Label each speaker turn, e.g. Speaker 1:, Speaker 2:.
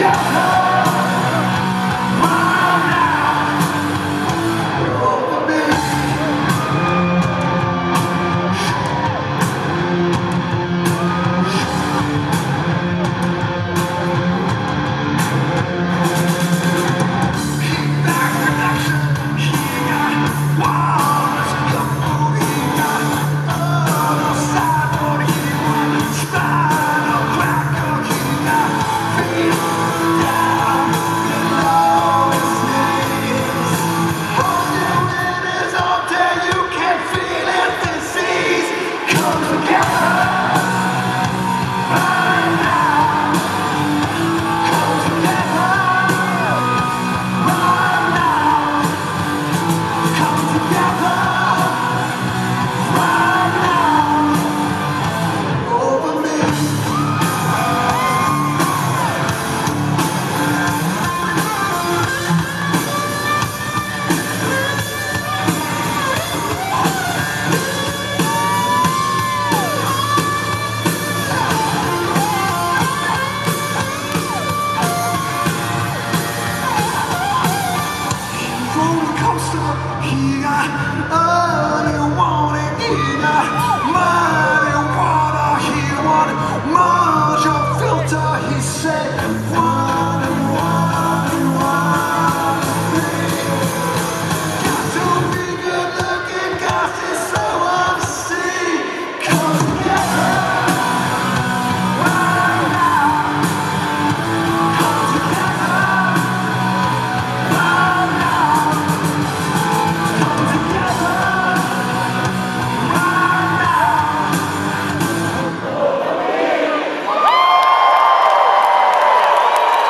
Speaker 1: Yeah! ah, ah.